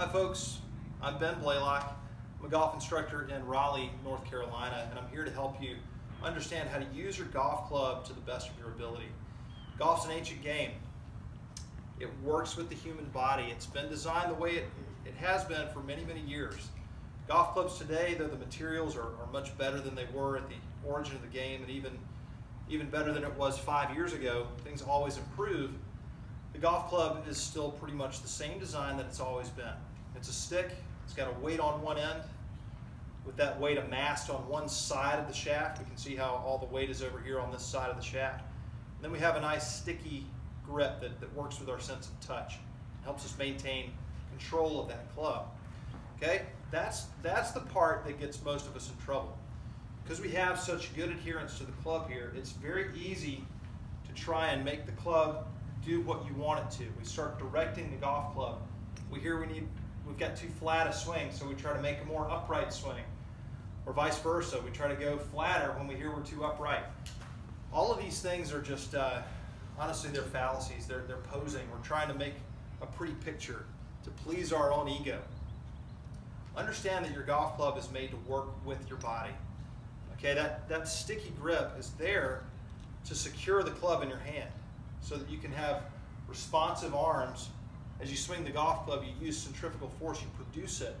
Hi folks, I'm Ben Blalock. I'm a golf instructor in Raleigh, North Carolina, and I'm here to help you understand how to use your golf club to the best of your ability. Golf's an ancient game. It works with the human body. It's been designed the way it, it has been for many, many years. Golf clubs today, though the materials are, are much better than they were at the origin of the game and even, even better than it was five years ago, things always improve. The golf club is still pretty much the same design that it's always been. It's a stick, it's got a weight on one end, with that weight amassed on one side of the shaft. We can see how all the weight is over here on this side of the shaft. And then we have a nice sticky grip that, that works with our sense of touch. It helps us maintain control of that club. Okay, that's, that's the part that gets most of us in trouble. Because we have such good adherence to the club here, it's very easy to try and make the club do what you want it to. We start directing the golf club. We hear we need we've got too flat a swing, so we try to make a more upright swing. Or vice versa, we try to go flatter when we hear we're too upright. All of these things are just, uh, honestly, they're fallacies. They're, they're posing. We're trying to make a pretty picture to please our own ego. Understand that your golf club is made to work with your body. Okay, that, that sticky grip is there to secure the club in your hand so that you can have responsive arms as you swing the golf club, you use centrifugal force, you produce it.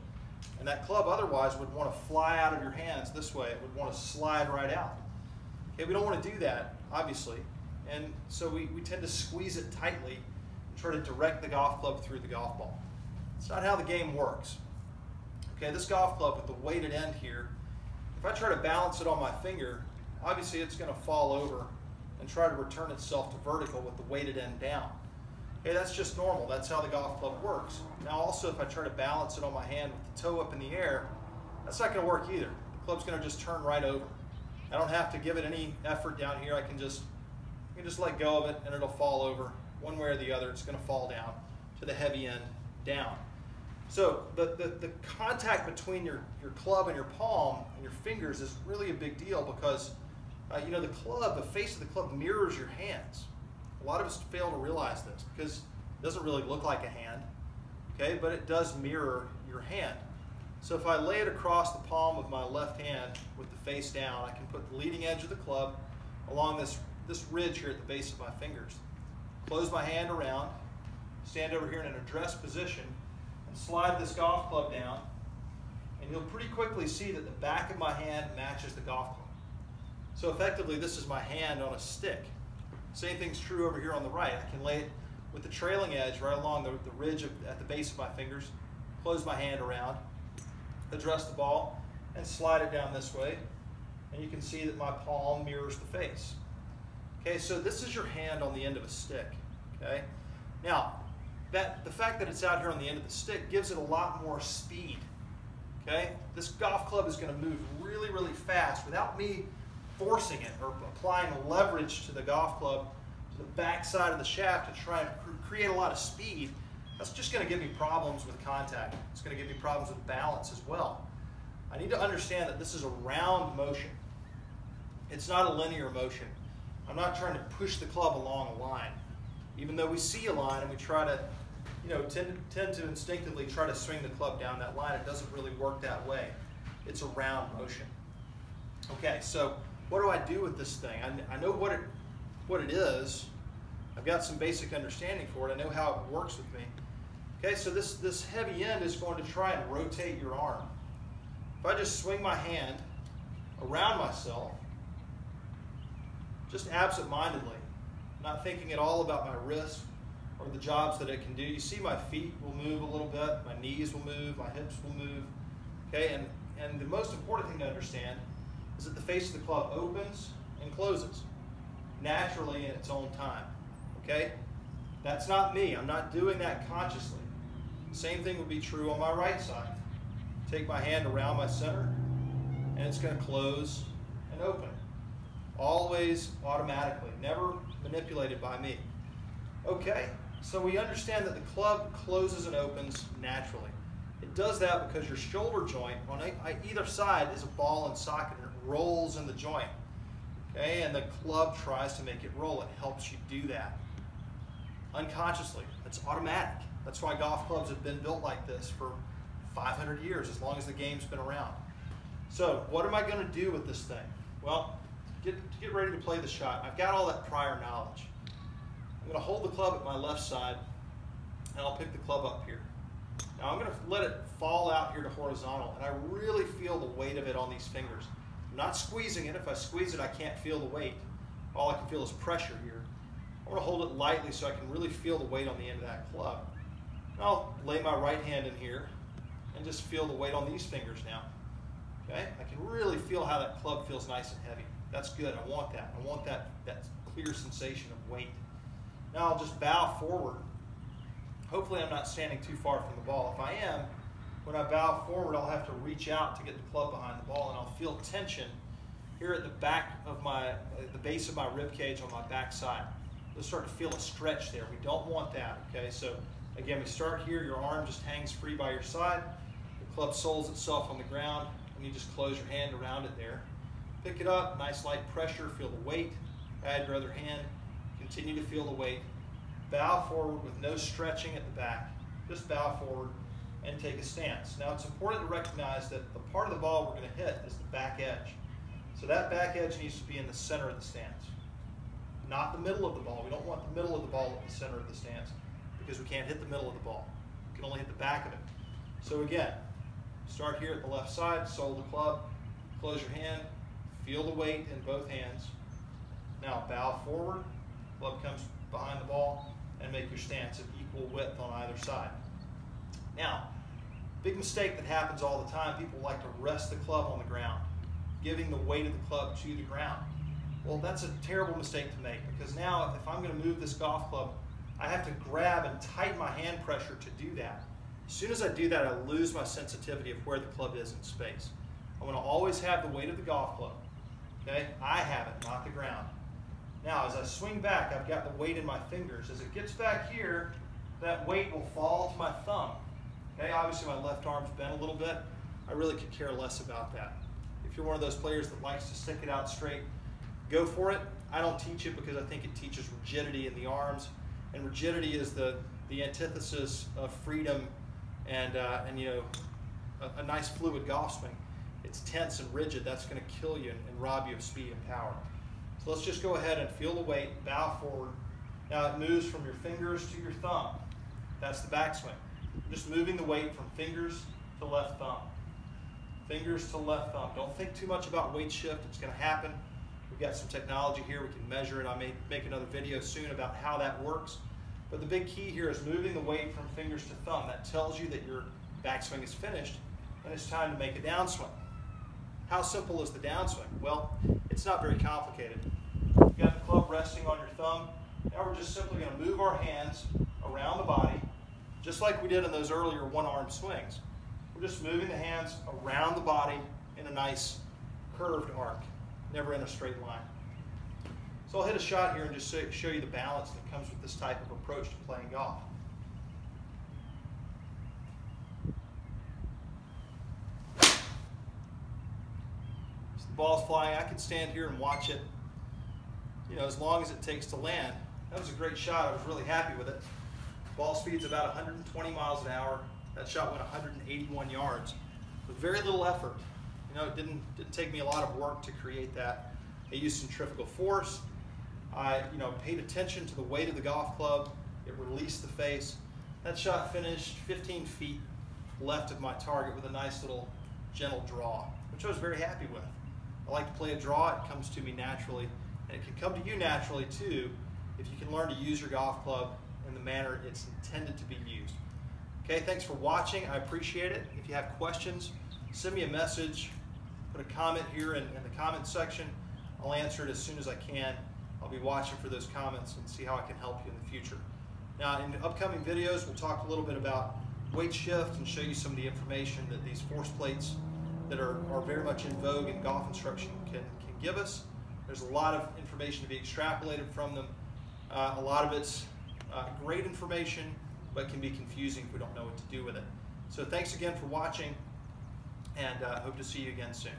And that club otherwise would want to fly out of your hands this way. It would want to slide right out. Okay, we don't want to do that, obviously. And so we, we tend to squeeze it tightly and try to direct the golf club through the golf ball. It's not how the game works. Okay, this golf club with the weighted end here, if I try to balance it on my finger, obviously it's going to fall over and try to return itself to vertical with the weighted end down. Hey, that's just normal. That's how the golf club works. Now also, if I try to balance it on my hand with the toe up in the air, that's not going to work either. The club's going to just turn right over. I don't have to give it any effort down here. I can just, I can just let go of it and it'll fall over. One way or the other, it's going to fall down to the heavy end down. So the, the, the contact between your, your club and your palm and your fingers is really a big deal because, uh, you know, the club, the face of the club mirrors your hands. A lot of us fail to realize this because it doesn't really look like a hand, okay, but it does mirror your hand. So if I lay it across the palm of my left hand with the face down, I can put the leading edge of the club along this, this ridge here at the base of my fingers. Close my hand around, stand over here in an address position, and slide this golf club down, and you'll pretty quickly see that the back of my hand matches the golf club. So effectively, this is my hand on a stick. Same thing's true over here on the right. I can lay it with the trailing edge right along the, the ridge of, at the base of my fingers, close my hand around, address the ball, and slide it down this way. And you can see that my palm mirrors the face. Okay, so this is your hand on the end of a stick. Okay, now that the fact that it's out here on the end of the stick gives it a lot more speed. Okay, this golf club is going to move really, really fast without me forcing it or applying leverage to the golf club to the back side of the shaft to try and create a lot of speed, that's just going to give me problems with contact. It's going to give me problems with balance as well. I need to understand that this is a round motion. It's not a linear motion. I'm not trying to push the club along a line. Even though we see a line and we try to, you know, tend, tend to instinctively try to swing the club down that line, it doesn't really work that way. It's a round motion. Okay, so what do I do with this thing? I, I know what it, what it is. I've got some basic understanding for it. I know how it works with me. Okay, so this, this heavy end is going to try and rotate your arm. If I just swing my hand around myself, just absent-mindedly, not thinking at all about my wrist or the jobs that it can do. You see my feet will move a little bit, my knees will move, my hips will move. Okay, and, and the most important thing to understand is that the face of the club opens and closes naturally in its own time. Okay? That's not me. I'm not doing that consciously. Same thing would be true on my right side. Take my hand around my center, and it's going to close and open. Always automatically, never manipulated by me. Okay, so we understand that the club closes and opens naturally. It does that because your shoulder joint on either side is a ball and socket rolls in the joint. Okay, and the club tries to make it roll. It helps you do that. Unconsciously. It's automatic. That's why golf clubs have been built like this for 500 years, as long as the game's been around. So, what am I going to do with this thing? Well, get, get ready to play the shot. I've got all that prior knowledge. I'm going to hold the club at my left side, and I'll pick the club up here. Now I'm going to let it fall out here to horizontal, and I really feel the weight of it on these fingers. Not squeezing it. If I squeeze it, I can't feel the weight. All I can feel is pressure here. I want to hold it lightly so I can really feel the weight on the end of that club. And I'll lay my right hand in here and just feel the weight on these fingers now. Okay? I can really feel how that club feels nice and heavy. That's good. I want that. I want that, that clear sensation of weight. Now I'll just bow forward. Hopefully I'm not standing too far from the ball. If I am, when I bow forward, I'll have to reach out to get the club behind the ball, and I'll feel tension here at the back of my, the base of my rib cage on my back side. You'll start to feel a stretch there. We don't want that, okay? So again, we start here, your arm just hangs free by your side. The club soles itself on the ground, and you just close your hand around it there. Pick it up, nice light pressure, feel the weight. Add your other hand, continue to feel the weight. Bow forward with no stretching at the back. Just bow forward and take a stance. Now it's important to recognize that the part of the ball we're going to hit is the back edge. So that back edge needs to be in the center of the stance, not the middle of the ball. We don't want the middle of the ball at the center of the stance because we can't hit the middle of the ball. We can only hit the back of it. So again, start here at the left side, sole the club, close your hand, feel the weight in both hands. Now bow forward, club comes behind the ball, and make your stance of equal width on either side. Now, big mistake that happens all the time, people like to rest the club on the ground, giving the weight of the club to the ground. Well, that's a terrible mistake to make because now if I'm going to move this golf club, I have to grab and tighten my hand pressure to do that. As soon as I do that, I lose my sensitivity of where the club is in space. I want to always have the weight of the golf club. Okay? I have it, not the ground. Now, as I swing back, I've got the weight in my fingers. As it gets back here, that weight will fall to my thumb. Okay, obviously my left arm's bent a little bit. I really could care less about that. If you're one of those players that likes to stick it out straight, go for it. I don't teach it because I think it teaches rigidity in the arms, and rigidity is the, the antithesis of freedom and, uh, and you know, a, a, nice fluid golf swing. It's tense and rigid. That's going to kill you and, and rob you of speed and power. So let's just go ahead and feel the weight, bow forward. Now it moves from your fingers to your thumb. That's the backswing. Just moving the weight from fingers to left thumb. Fingers to left thumb. Don't think too much about weight shift. It's going to happen. We've got some technology here. We can measure it. I may make another video soon about how that works. But the big key here is moving the weight from fingers to thumb. That tells you that your backswing is finished and it's time to make a downswing. How simple is the downswing? Well, it's not very complicated. You've got the club resting on your thumb. Now we're just simply going to move our hands around the body, just like we did in those earlier one-arm swings. We're just moving the hands around the body in a nice curved arc, never in a straight line. So I'll hit a shot here and just show you the balance that comes with this type of approach to playing golf. The ball's flying. I could stand here and watch it, you know, as long as it takes to land. That was a great shot. I was really happy with it. Ball speed's about 120 miles an hour. That shot went 181 yards with very little effort. You know, it didn't, didn't take me a lot of work to create that. I used centrifugal force. I, you know, paid attention to the weight of the golf club. It released the face. That shot finished 15 feet left of my target with a nice little gentle draw, which I was very happy with. I like to play a draw. It comes to me naturally. And it can come to you naturally too if you can learn to use your golf club in the manner it's intended to be used. Okay, thanks for watching. I appreciate it. If you have questions, send me a message. Put a comment here in, in the comment section. I'll answer it as soon as I can. I'll be watching for those comments and see how I can help you in the future. Now, in upcoming videos, we'll talk a little bit about weight shift and show you some of the information that these force plates that are, are very much in vogue in golf instruction can, can give us. There's a lot of information to be extrapolated from them. Uh, a lot of it's uh, great information, but can be confusing if we don't know what to do with it. So thanks again for watching, and uh, hope to see you again soon.